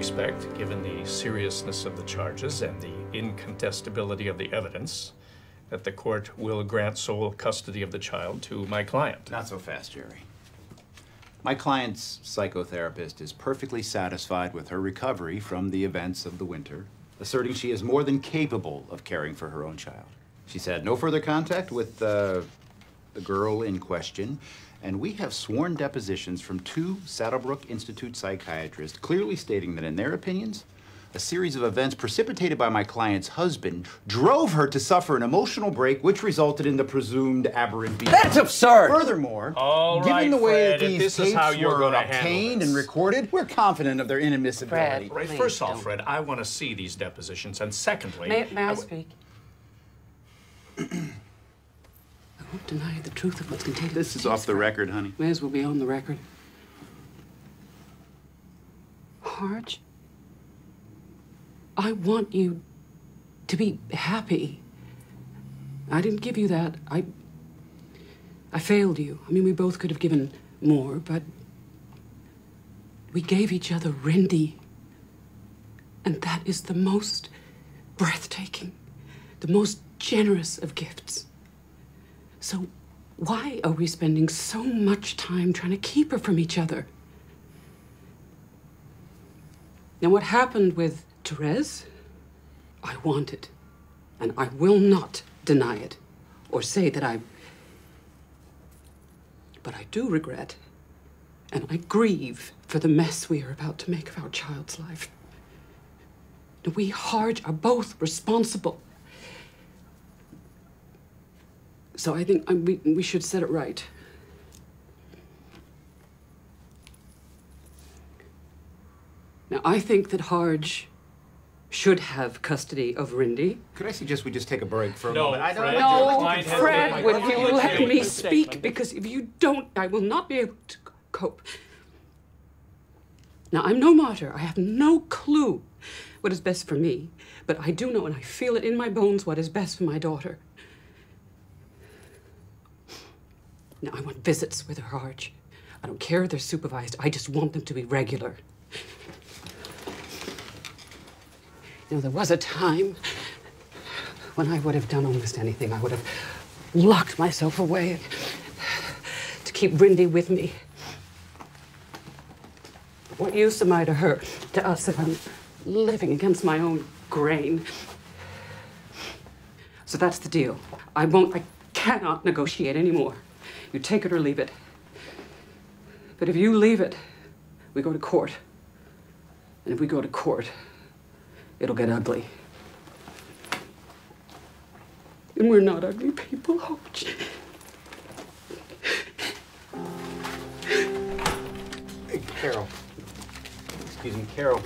respect, given the seriousness of the charges and the incontestability of the evidence, that the court will grant sole custody of the child to my client. Not so fast, Jerry. My client's psychotherapist is perfectly satisfied with her recovery from the events of the winter, asserting she is more than capable of caring for her own child. She's had no further contact with uh, the girl in question, and we have sworn depositions from two Saddlebrook Institute psychiatrists clearly stating that, in their opinions, a series of events precipitated by my client's husband drove her to suffer an emotional break, which resulted in the presumed aberrant behavior. That's absurd. Furthermore, All given right, the way Fred, that these tapes how you're were obtained and recorded, we're confident of their inadmissibility. Fred. Right, Please first off, don't. Fred, I want to see these depositions, and secondly, May, may I w- speak? I won't deny the truth of what's contained. This is off the record, honey. May as well be on the record. Harge, I want you to be happy. I didn't give you that. I. I failed you. I mean, we both could have given more, but we gave each other Rindy. And that is the most breathtaking, the most generous of gifts. So, why are we spending so much time trying to keep her from each other? Now, what happened with Therese, I want it. And I will not deny it or say that I. But I do regret and I grieve for the mess we are about to make of our child's life. We Harge are both responsible. So I think um, we, we should set it right. Now, I think that Harge should have custody of Rindy. Could I suggest we just take a break for a No, moment? I don't No, like to- client has the Fred, right will you make let me statement. speak? Because if you don't, I will not be able to cope. Now, I'm no martyr. I have no clue what is best for me, but I do know and I feel it in my bones what is best for my daughter. Now, I want visits with her Harge. I don't care if they're supervised, I just want them to be regular. You know, there was a time when I would have done almost anything. I would have locked myself away to keep Rindy with me. What use am I to her, to us, if I'm living against my own grain? So that's the deal. I won't, I cannot negotiate anymore. You take it or leave it. But if you leave it, we go to court. And if we go to court, it'll get ugly. And we're not ugly people, oh, Harge. Hey, Carol. Excuse me, Carol.